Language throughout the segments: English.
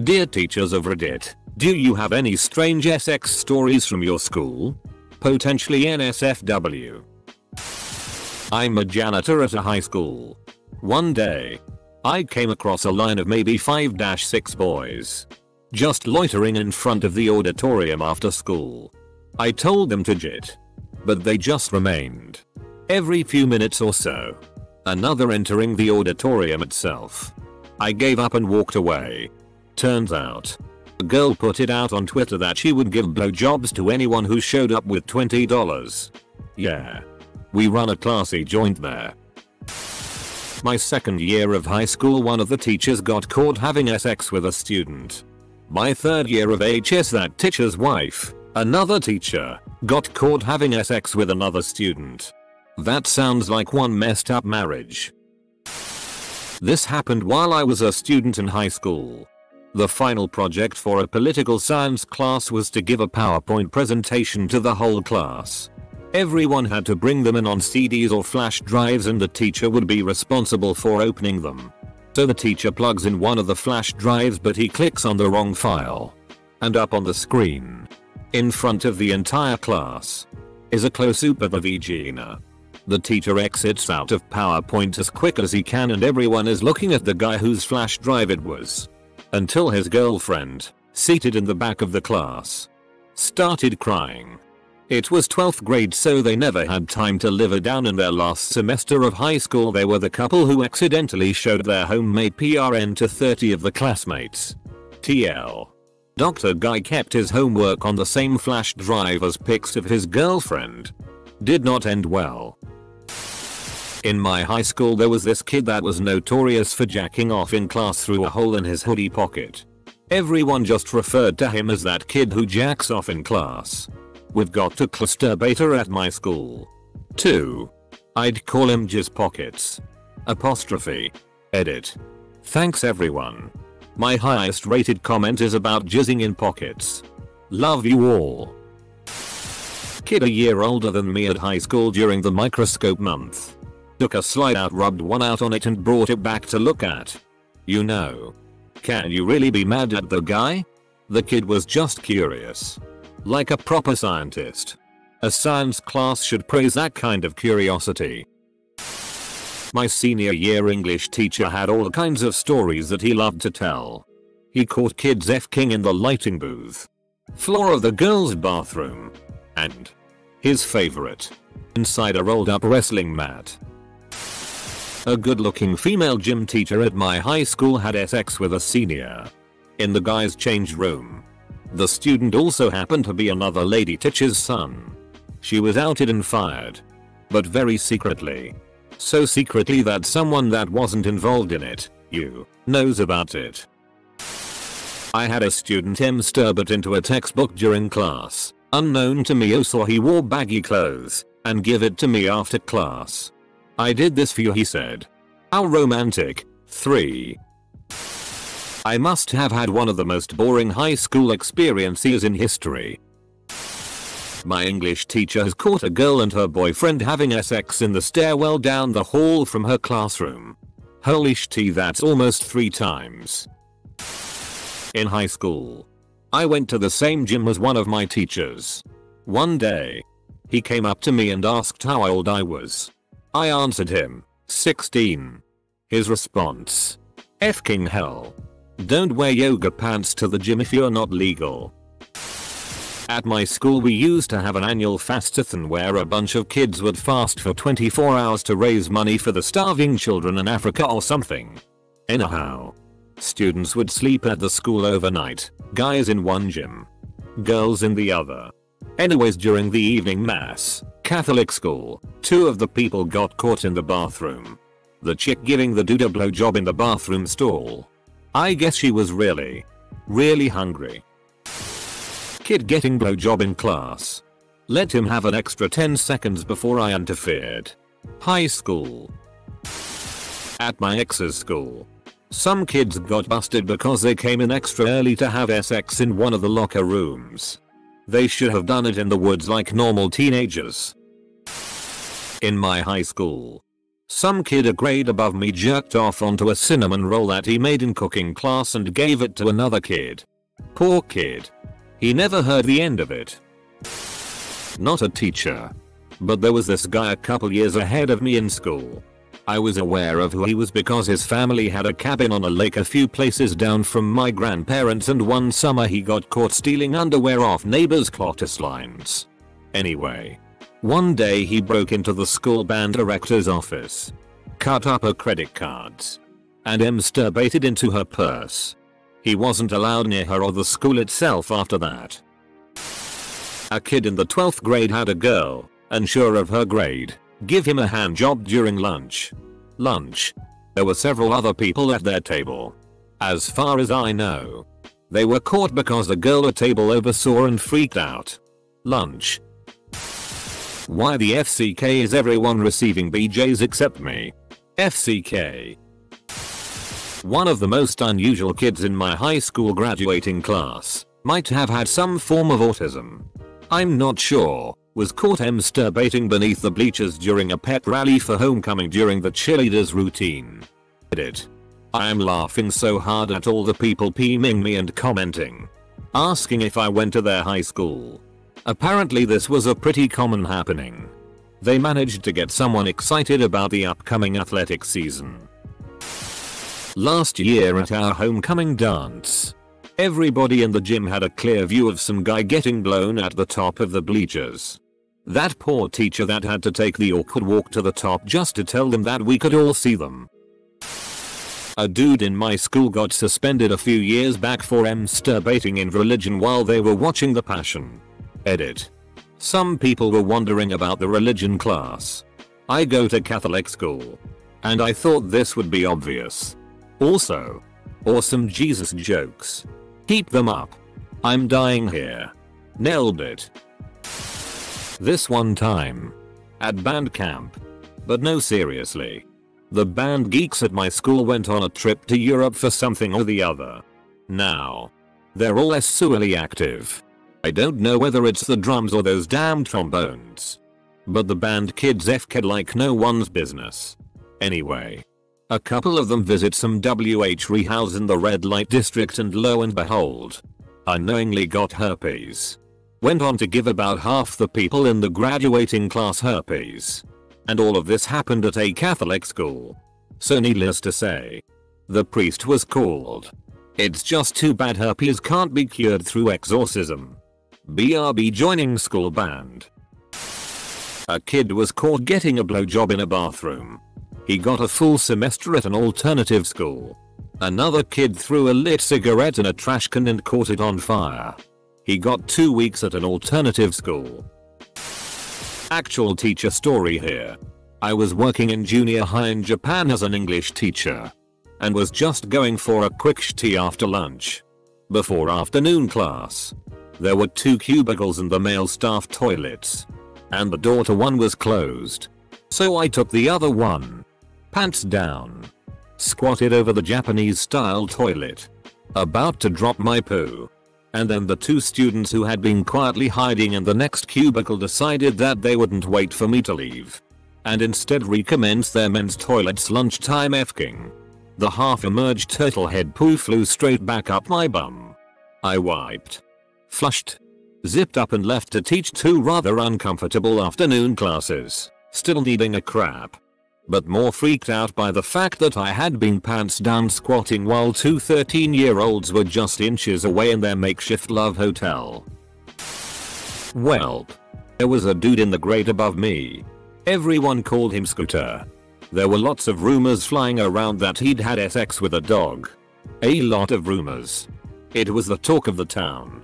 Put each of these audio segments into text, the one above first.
Dear teachers of Reddit, do you have any strange SX stories from your school? Potentially NSFW. I'm a janitor at a high school. One day, I came across a line of maybe 5-6 boys. Just loitering in front of the auditorium after school. I told them to jit. But they just remained. Every few minutes or so. Another entering the auditorium itself. I gave up and walked away. Turns out, a girl put it out on Twitter that she would give blowjobs to anyone who showed up with $20. Yeah. We run a classy joint there. My second year of high school one of the teachers got caught having sex with a student. My third year of HS that teacher's wife, another teacher, got caught having sex with another student. That sounds like one messed up marriage. This happened while I was a student in high school. The final project for a political science class was to give a PowerPoint presentation to the whole class. Everyone had to bring them in on CDs or flash drives and the teacher would be responsible for opening them. So the teacher plugs in one of the flash drives but he clicks on the wrong file. And up on the screen, in front of the entire class, is a close-up of Vagina. The teacher exits out of PowerPoint as quick as he can and everyone is looking at the guy whose flash drive it was. Until his girlfriend, seated in the back of the class, started crying. It was 12th grade so they never had time to live it down in their last semester of high school they were the couple who accidentally showed their homemade PRN to 30 of the classmates. TL. Dr. Guy kept his homework on the same flash drive as pics of his girlfriend. Did not end well. In my high school there was this kid that was notorious for jacking off in class through a hole in his hoodie pocket. Everyone just referred to him as that kid who jacks off in class. We've got a cluster beta at my school. 2. I'd call him Jizz Pockets. Apostrophe. Edit. Thanks everyone. My highest rated comment is about jizzing in pockets. Love you all. Kid a year older than me at high school during the microscope month. Took a slide out rubbed one out on it and brought it back to look at. You know. Can you really be mad at the guy? The kid was just curious. Like a proper scientist. A science class should praise that kind of curiosity. My senior year English teacher had all kinds of stories that he loved to tell. He caught kids f-king in the lighting booth. Floor of the girls bathroom. And his favorite. Inside a rolled up wrestling mat. A good looking female gym teacher at my high school had sex with a senior. In the guys change room. The student also happened to be another lady teacher's son. She was outed and fired. But very secretly. So secretly that someone that wasn't involved in it, you, knows about it. I had a student M sturbit into a textbook during class. Unknown to me oh, saw he wore baggy clothes and give it to me after class. I did this for you he said. How romantic. 3. I must have had one of the most boring high school experiences in history. My English teacher has caught a girl and her boyfriend having sex in the stairwell down the hall from her classroom. Holy shit that's almost 3 times. In high school. I went to the same gym as one of my teachers. One day. He came up to me and asked how old I was. I answered him, 16. His response. F king hell. Don't wear yoga pants to the gym if you're not legal. At my school we used to have an annual fastathon where a bunch of kids would fast for 24 hours to raise money for the starving children in Africa or something. Anyhow. Students would sleep at the school overnight, guys in one gym, girls in the other. Anyways during the evening mass, Catholic school, two of the people got caught in the bathroom. The chick giving the dude a blowjob in the bathroom stall. I guess she was really, really hungry. Kid getting blowjob in class. Let him have an extra 10 seconds before I interfered. High school. At my ex's school. Some kids got busted because they came in extra early to have sex in one of the locker rooms. They should have done it in the woods like normal teenagers. In my high school. Some kid a grade above me jerked off onto a cinnamon roll that he made in cooking class and gave it to another kid. Poor kid. He never heard the end of it. Not a teacher. But there was this guy a couple years ahead of me in school. I was aware of who he was because his family had a cabin on a lake a few places down from my grandparents and one summer he got caught stealing underwear off neighbors' clotheslines. Anyway, one day he broke into the school band director's office, cut up her credit cards, and masturbated into her purse. He wasn't allowed near her or the school itself after that. A kid in the 12th grade had a girl, unsure of her grade, give him a hand job during lunch. Lunch. There were several other people at their table. As far as I know. They were caught because the girl at table oversaw and freaked out. Lunch. Why the FCK is everyone receiving BJs except me? FCK. One of the most unusual kids in my high school graduating class might have had some form of autism. I'm not sure, was caught masturbating beneath the bleachers during a pep rally for homecoming during the cheerleaders routine. Edit. I am laughing so hard at all the people PMing me and commenting. Asking if I went to their high school. Apparently this was a pretty common happening. They managed to get someone excited about the upcoming athletic season. Last year at our homecoming dance, everybody in the gym had a clear view of some guy getting blown at the top of the bleachers. That poor teacher that had to take the awkward walk to the top just to tell them that we could all see them. A dude in my school got suspended a few years back for masturbating in religion while they were watching The Passion. Edit. Some people were wondering about the religion class. I go to Catholic school. And I thought this would be obvious. Also. Awesome Jesus jokes. Keep them up. I'm dying here. Nailed it. This one time. At band camp. But no seriously. The band geeks at my school went on a trip to Europe for something or the other. Now. They're all sexually active. I don't know whether it's the drums or those damn trombones. But the band kids FKed like no one's business. Anyway. A couple of them visit some WH rehouse in the red light district and lo and behold. Unknowingly got herpes. Went on to give about half the people in the graduating class herpes. And all of this happened at a Catholic school. So needless to say. The priest was called. It's just too bad herpes can't be cured through exorcism. BRB joining school band. A kid was caught getting a blowjob in a bathroom. He got a full semester at an alternative school. Another kid threw a lit cigarette in a trash can and caught it on fire. He got 2 weeks at an alternative school. Actual teacher story here. I was working in junior high in Japan as an English teacher. And was just going for a quick tea after lunch. Before afternoon class. There were two cubicles in the male staff toilets. And the door to one was closed. So I took the other one. Pants down. Squatted over the Japanese style toilet. About to drop my poo. And then the two students who had been quietly hiding in the next cubicle decided that they wouldn't wait for me to leave. And instead recommenced their men's toilets lunchtime efking. The half emerged turtle head poo flew straight back up my bum. I wiped flushed, zipped up and left to teach two rather uncomfortable afternoon classes, still needing a crap. But more freaked out by the fact that I had been pants down squatting while two 13 year olds were just inches away in their makeshift love hotel. Well, there was a dude in the grade above me. Everyone called him Scooter. There were lots of rumors flying around that he'd had sex with a dog. A lot of rumors. It was the talk of the town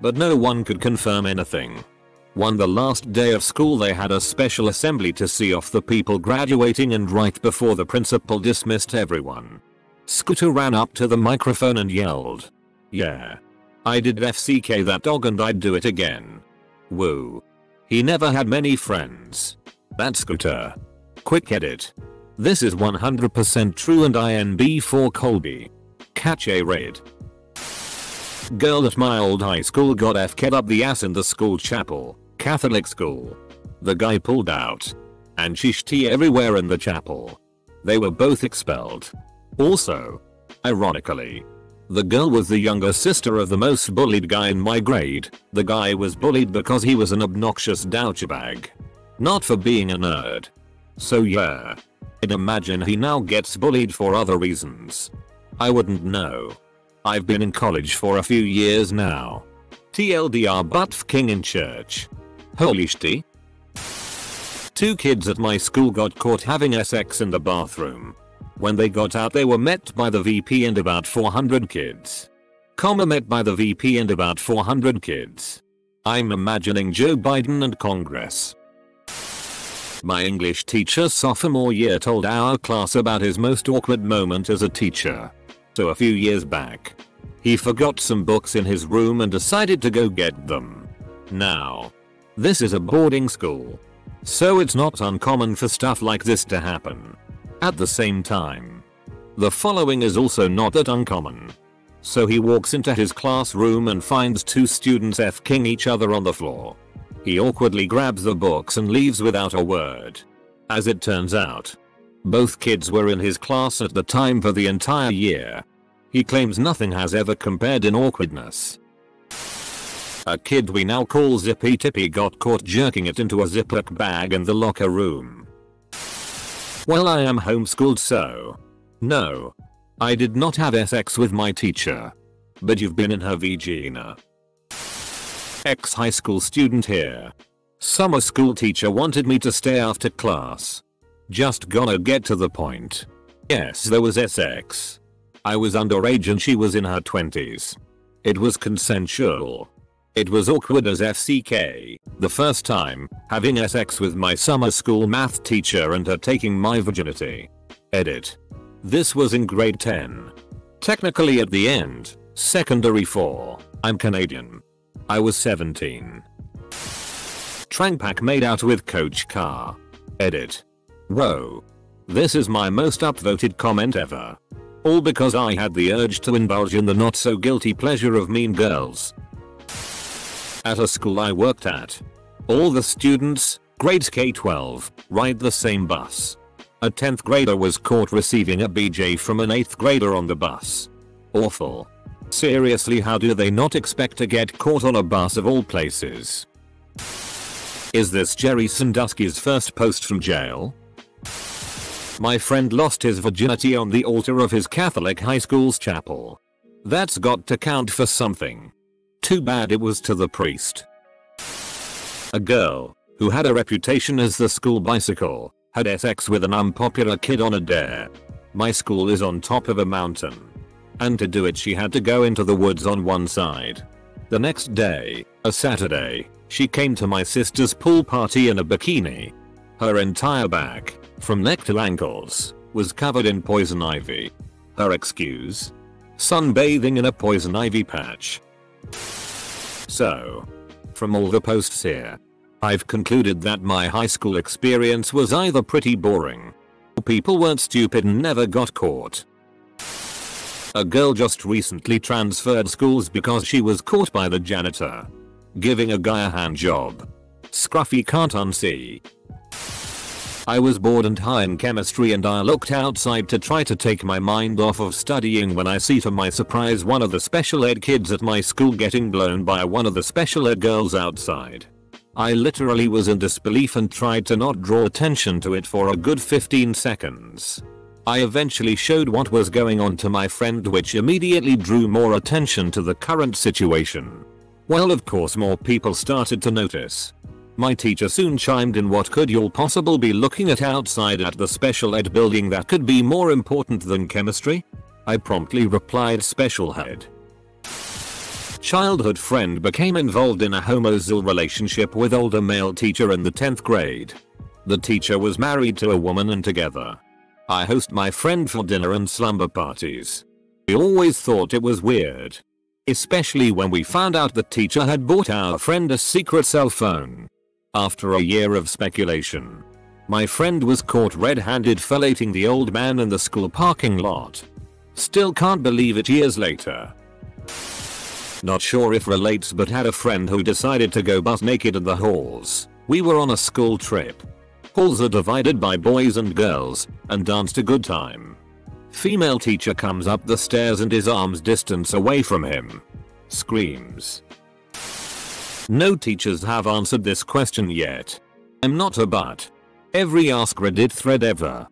but no one could confirm anything. One the last day of school they had a special assembly to see off the people graduating and right before the principal dismissed everyone. Scooter ran up to the microphone and yelled. Yeah. I did FCK that dog and I'd do it again. Woo. He never had many friends. That Scooter. Quick edit. This is 100% true and INB for Colby. Catch a raid. Girl at my old high school got FK'd up the ass in the school chapel, Catholic school. The guy pulled out. and shish tea everywhere in the chapel. They were both expelled. Also, ironically, the girl was the younger sister of the most bullied guy in my grade. The guy was bullied because he was an obnoxious douchebag. Not for being a nerd. So yeah. I'd imagine he now gets bullied for other reasons. I wouldn't know. I've been in college for a few years now. TLDR but king in church. Holy shitty. Two kids at my school got caught having sex in the bathroom. When they got out they were met by the VP and about 400 kids. Comma met by the VP and about 400 kids. I'm imagining Joe Biden and Congress. My English teacher sophomore year told our class about his most awkward moment as a teacher. So a few years back, he forgot some books in his room and decided to go get them. Now, this is a boarding school. So it's not uncommon for stuff like this to happen. At the same time, the following is also not that uncommon. So he walks into his classroom and finds two students f-king each other on the floor. He awkwardly grabs the books and leaves without a word. As it turns out, both kids were in his class at the time for the entire year. He claims nothing has ever compared in awkwardness. A kid we now call Zippy Tippy got caught jerking it into a Ziploc bag in the locker room. Well I am homeschooled so. No. I did not have sex with my teacher. But you've been in her vagina. Ex high school student here. Summer school teacher wanted me to stay after class. Just gonna get to the point. Yes there was sex. I was underage and she was in her 20s. It was consensual. It was awkward as FCK, the first time, having sex with my summer school math teacher and her taking my virginity. Edit. This was in grade 10. Technically at the end, secondary 4, I'm Canadian. I was 17. Pack made out with coach car. Edit. Whoa. This is my most upvoted comment ever. All because I had the urge to indulge in the not so guilty pleasure of mean girls. At a school I worked at. All the students, grades K-12, ride the same bus. A 10th grader was caught receiving a BJ from an 8th grader on the bus. Awful. Seriously how do they not expect to get caught on a bus of all places? Is this Jerry Sandusky's first post from jail? My friend lost his virginity on the altar of his Catholic high school's chapel. That's got to count for something. Too bad it was to the priest. A girl, who had a reputation as the school bicycle, had sex with an unpopular kid on a dare. My school is on top of a mountain and to do it she had to go into the woods on one side. The next day, a Saturday, she came to my sister's pool party in a bikini. Her entire back, from neck to ankles, was covered in poison ivy. Her excuse? Sunbathing in a poison ivy patch. So, from all the posts here, I've concluded that my high school experience was either pretty boring, people weren't stupid and never got caught, a girl just recently transferred schools because she was caught by the janitor. Giving a guy a hand job. Scruffy can't unsee. I was bored and high in chemistry and I looked outside to try to take my mind off of studying when I see to my surprise one of the special ed kids at my school getting blown by one of the special ed girls outside. I literally was in disbelief and tried to not draw attention to it for a good 15 seconds. I eventually showed what was going on to my friend which immediately drew more attention to the current situation. Well of course more people started to notice. My teacher soon chimed in what could you all possibly be looking at outside at the special ed building that could be more important than chemistry? I promptly replied special ed. Childhood friend became involved in a homozil relationship with older male teacher in the 10th grade. The teacher was married to a woman and together I host my friend for dinner and slumber parties. We always thought it was weird. Especially when we found out the teacher had bought our friend a secret cell phone. After a year of speculation, my friend was caught red-handed fellating the old man in the school parking lot. Still can't believe it years later. Not sure if relates but had a friend who decided to go butt naked in the halls. We were on a school trip. Halls are divided by boys and girls, and danced a good time. Female teacher comes up the stairs and is arm's distance away from him. Screams. No teachers have answered this question yet. I'm not a but. Every Ask Reddit thread ever.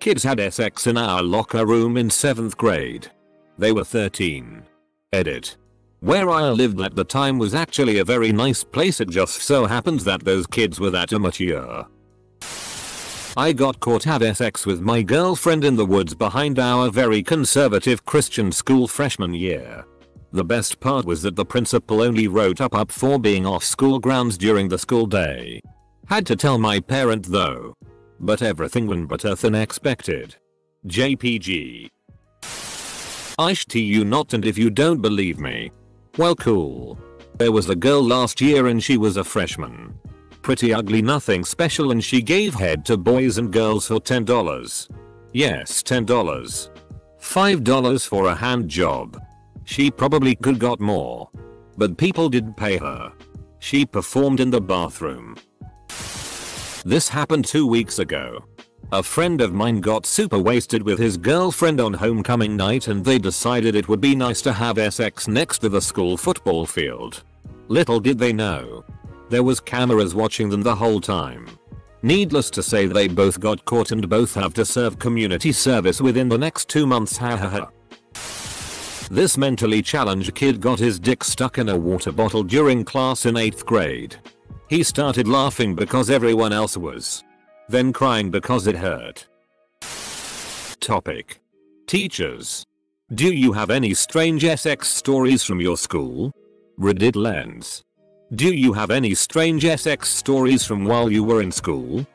Kids had SX in our locker room in 7th grade. They were 13. Edit. Where I lived at the time was actually a very nice place it just so happens that those kids were that immature. I got caught having sex with my girlfriend in the woods behind our very conservative Christian school freshman year. The best part was that the principal only wrote up up for being off school grounds during the school day. Had to tell my parent though. But everything went better than expected. JPG. I to you not and if you don't believe me, well cool. There was a girl last year and she was a freshman. Pretty ugly nothing special and she gave head to boys and girls for $10. Yes $10. $5 for a hand job. She probably could got more. But people did pay her. She performed in the bathroom. This happened two weeks ago. A friend of mine got super wasted with his girlfriend on homecoming night and they decided it would be nice to have SX next to the school football field. Little did they know. There was cameras watching them the whole time. Needless to say they both got caught and both have to serve community service within the next two months ha ha ha. This mentally challenged kid got his dick stuck in a water bottle during class in 8th grade. He started laughing because everyone else was then crying because it hurt. Topic. Teachers. Do you have any strange SX stories from your school? Reddit lens. Do you have any strange SX stories from while you were in school?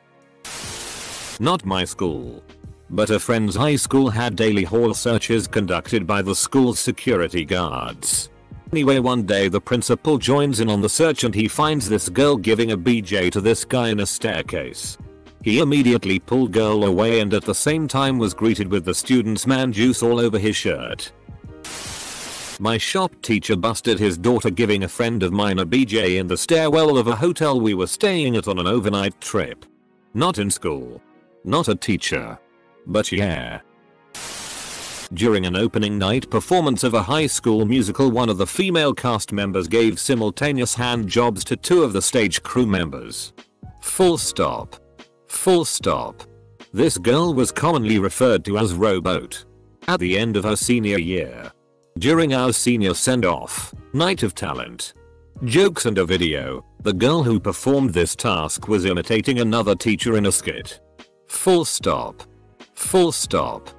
Not my school. But a friend's high school had daily hall searches conducted by the school's security guards. Anyway one day the principal joins in on the search and he finds this girl giving a BJ to this guy in a staircase. He immediately pulled girl away and at the same time was greeted with the student's man juice all over his shirt. My shop teacher busted his daughter giving a friend of mine a BJ in the stairwell of a hotel we were staying at on an overnight trip. Not in school. Not a teacher. But yeah. During an opening night performance of a high school musical one of the female cast members gave simultaneous hand jobs to two of the stage crew members. Full stop. Full stop. This girl was commonly referred to as Rowboat. At the end of her senior year. During our senior send-off, Night of Talent. Jokes and a video, the girl who performed this task was imitating another teacher in a skit. Full stop. Full stop.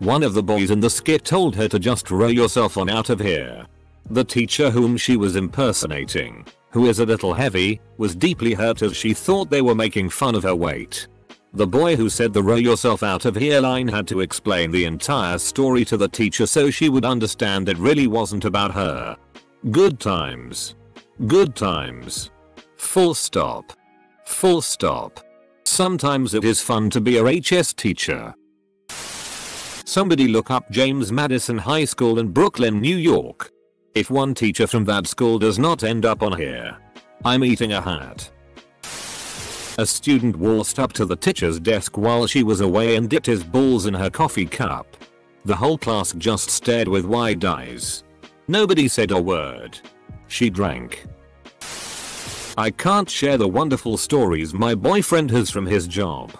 One of the boys in the skit told her to just row yourself on out of here. The teacher whom she was impersonating who is a little heavy, was deeply hurt as she thought they were making fun of her weight. The boy who said the row yourself out of here line had to explain the entire story to the teacher so she would understand it really wasn't about her. Good times. Good times. Full stop. Full stop. Sometimes it is fun to be a HS teacher. Somebody look up James Madison High School in Brooklyn, New York. If one teacher from that school does not end up on here, I'm eating a hat. A student waltzed up to the teacher's desk while she was away and dipped his balls in her coffee cup. The whole class just stared with wide eyes. Nobody said a word. She drank. I can't share the wonderful stories my boyfriend has from his job.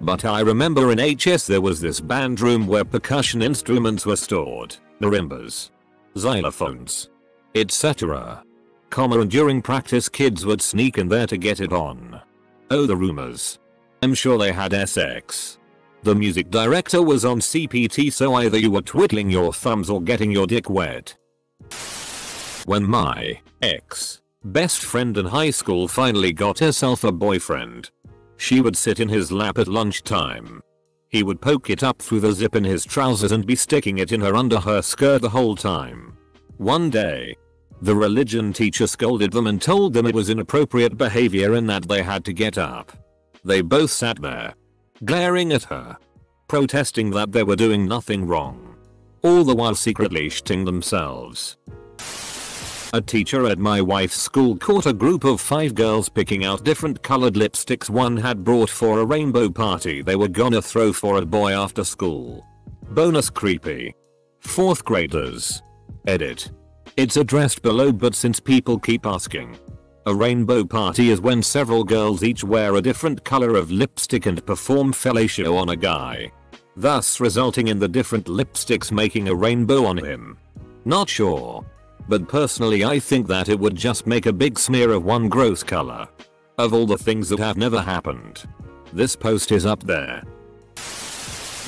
But I remember in HS there was this band room where percussion instruments were stored, marimbas, xylophones, etc. Comma and during practice kids would sneak in there to get it on. Oh the rumors. I'm sure they had SX. The music director was on CPT so either you were twiddling your thumbs or getting your dick wet. When my ex best friend in high school finally got herself a boyfriend, she would sit in his lap at lunchtime he would poke it up through the zip in his trousers and be sticking it in her under her skirt the whole time. One day, the religion teacher scolded them and told them it was inappropriate behavior and that they had to get up. They both sat there, glaring at her, protesting that they were doing nothing wrong. All the while secretly shitting themselves. A teacher at my wife's school caught a group of five girls picking out different colored lipsticks one had brought for a rainbow party they were gonna throw for a boy after school. Bonus creepy. 4th graders. Edit. It's addressed below but since people keep asking. A rainbow party is when several girls each wear a different color of lipstick and perform fellatio on a guy. Thus resulting in the different lipsticks making a rainbow on him. Not sure. But personally I think that it would just make a big smear of one gross color. Of all the things that have never happened. This post is up there.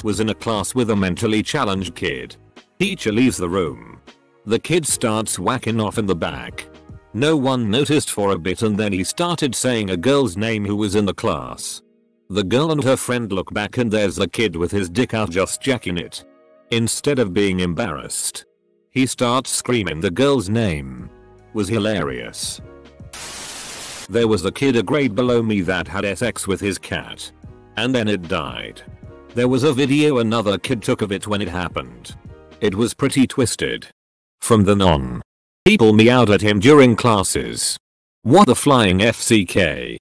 Was in a class with a mentally challenged kid. Teacher leaves the room. The kid starts whacking off in the back. No one noticed for a bit and then he started saying a girl's name who was in the class. The girl and her friend look back and there's the kid with his dick out just jacking it. Instead of being embarrassed, he starts screaming the girl's name. Was hilarious. There was a kid a grade below me that had sex with his cat. And then it died. There was a video another kid took of it when it happened. It was pretty twisted. From then on, people meowed at him during classes. What the flying FCK.